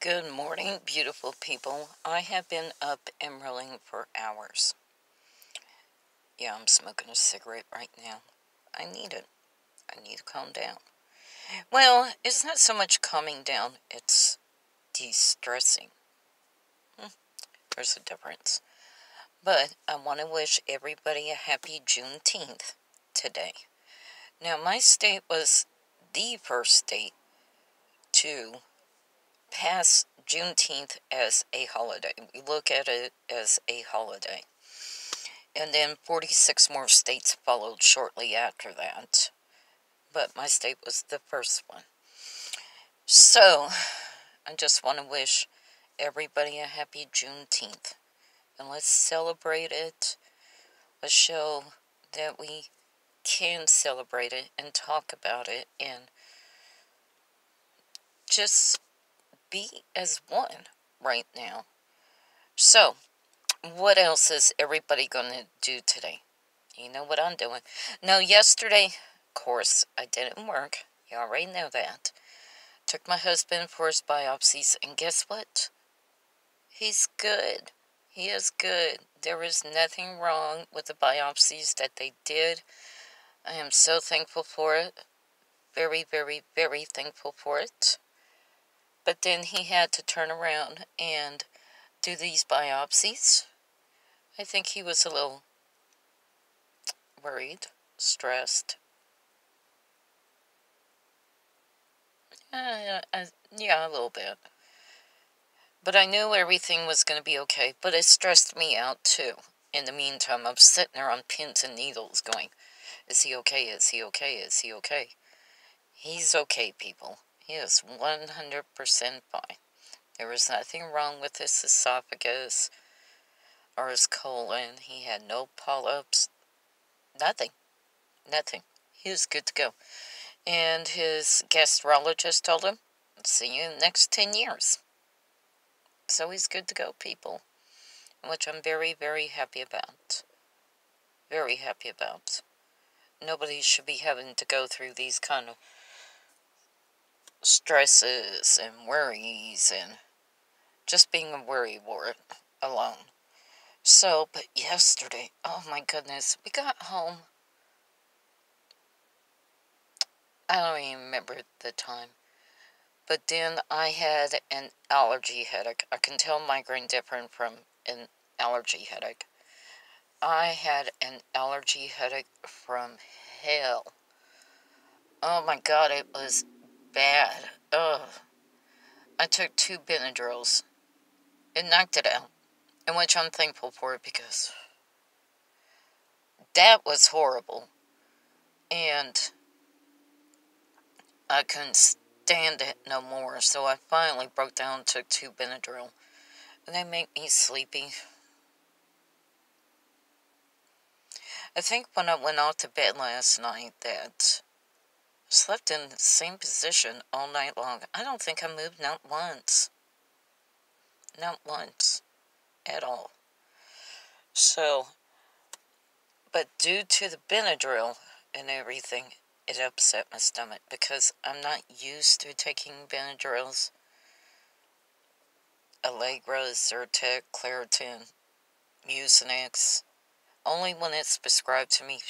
Good morning, beautiful people. I have been up and rolling for hours. Yeah, I'm smoking a cigarette right now. I need it. I need to calm down. Well, it's not so much calming down, it's de stressing. Hmm, there's a difference. But I want to wish everybody a happy Juneteenth today. Now, my state was the first state to pass Juneteenth as a holiday. We look at it as a holiday. And then 46 more states followed shortly after that. But my state was the first one. So, I just want to wish everybody a happy Juneteenth. And let's celebrate it. Let's show that we can celebrate it and talk about it and just be as one right now. So, what else is everybody going to do today? You know what I'm doing. No, yesterday, of course, I didn't work. You already know that. Took my husband for his biopsies, and guess what? He's good. He is good. There is nothing wrong with the biopsies that they did. I am so thankful for it. Very, very, very thankful for it. But then he had to turn around and do these biopsies. I think he was a little worried, stressed. Uh, uh, yeah, a little bit. But I knew everything was going to be okay, but it stressed me out too. In the meantime, I'm sitting there on pins and needles going, Is he okay? Is he okay? Is he okay? He's okay, people. He is 100% fine. There was nothing wrong with his esophagus or his colon. He had no polyps. Nothing. Nothing. He was good to go. And his gastrologist told him, see you in the next 10 years. So he's good to go, people. Which I'm very, very happy about. Very happy about. Nobody should be having to go through these kind of stresses and worries and just being a worry worrywart alone. So, but yesterday, oh my goodness, we got home. I don't even remember the time. But then I had an allergy headache. I can tell migraine different from an allergy headache. I had an allergy headache from hell. Oh my god, it was bad. Ugh. I took two Benadryls. It knocked it out. In which I'm thankful for it because that was horrible. And I couldn't stand it no more. So I finally broke down and took two Benadryl. And they make me sleepy. I think when I went off to bed last night that slept in the same position all night long. I don't think I moved not once. Not once. At all. So, but due to the Benadryl and everything, it upset my stomach because I'm not used to taking Benadryls. Allegra, Zyrtec, Claritin, Mucinex. Only when it's prescribed to me.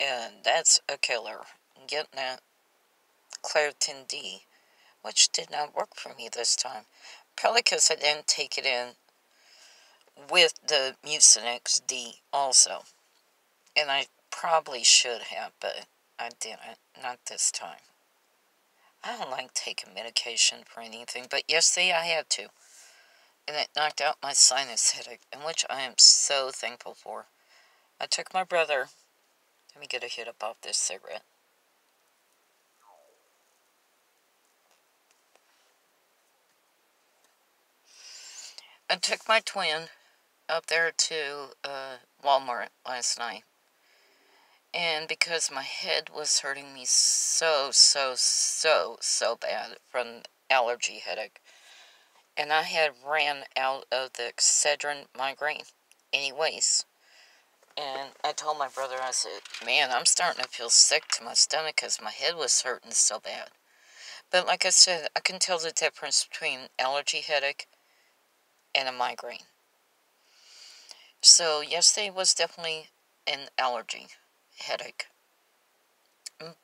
And that's a killer. Getting that Claritin D, which did not work for me this time. Probably because I didn't take it in with the Mucinex D also. And I probably should have, but I didn't. Not this time. I don't like taking medication for anything, but yesterday I had to. And it knocked out my sinus headache, in which I am so thankful for. I took my brother let me get a hit up off this cigarette. I took my twin up there to uh, Walmart last night. And because my head was hurting me so, so, so, so bad from allergy headache. And I had ran out of the Excedrin migraine anyways. And I told my brother, I said, man, I'm starting to feel sick to my stomach because my head was hurting so bad. But like I said, I can tell the difference between allergy headache and a migraine. So yesterday was definitely an allergy headache.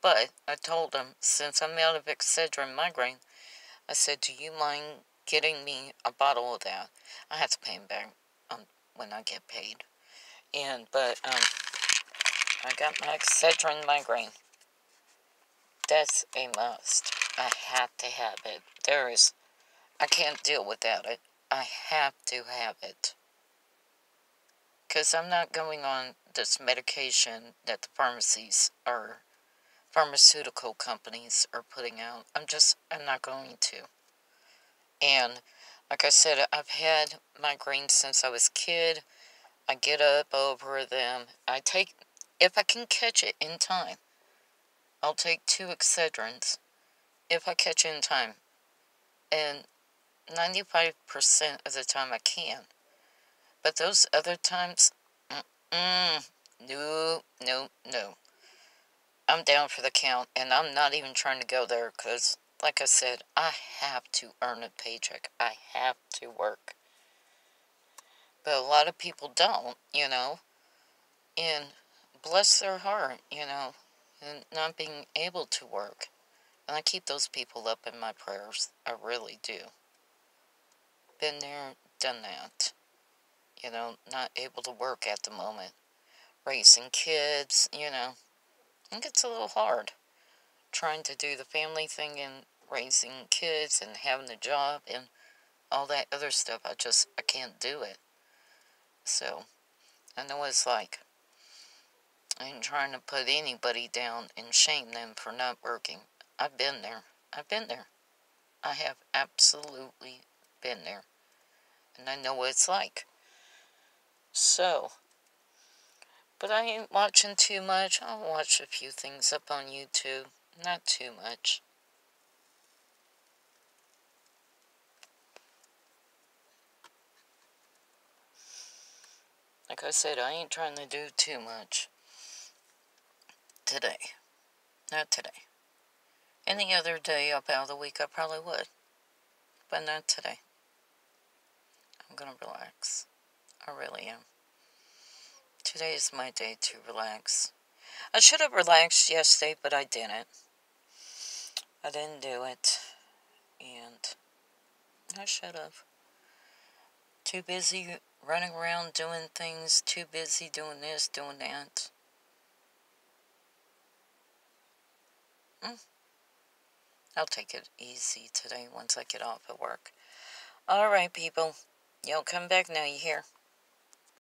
But I told him, since I'm out of Excedrin migraine, I said, do you mind getting me a bottle of that? I have to pay him back um, when I get paid. And, but, um, I got my Excedrin migraine. That's a must. I have to have it. There is, I can't deal without it. I have to have it. Because I'm not going on this medication that the pharmacies or pharmaceutical companies are putting out. I'm just, I'm not going to. And like I said, I've had migraines since I was kid. I get up over them. I take, if I can catch it in time, I'll take two Excedrins if I catch it in time. And 95% of the time I can. But those other times, mm, no, no, no. I'm down for the count, and I'm not even trying to go there because, like I said, I have to earn a paycheck. I have to work. But a lot of people don't, you know. And bless their heart, you know, and not being able to work. And I keep those people up in my prayers. I really do. Been there, done that. You know, not able to work at the moment. Raising kids, you know. It gets a little hard. Trying to do the family thing and raising kids and having a job and all that other stuff. I just, I can't do it. So, I know what it's like. I ain't trying to put anybody down and shame them for not working. I've been there. I've been there. I have absolutely been there. And I know what it's like. So, but I ain't watching too much. I'll watch a few things up on YouTube. Not too much. Like I said, I ain't trying to do too much today. Not today. Any other day up out the week, I probably would. But not today. I'm going to relax. I really am. Today is my day to relax. I should have relaxed yesterday, but I didn't. I didn't do it. And I should have. Too busy running around doing things, too busy doing this, doing that. Mm. I'll take it easy today once I get off at work. Alright, people. Y'all come back now, you hear?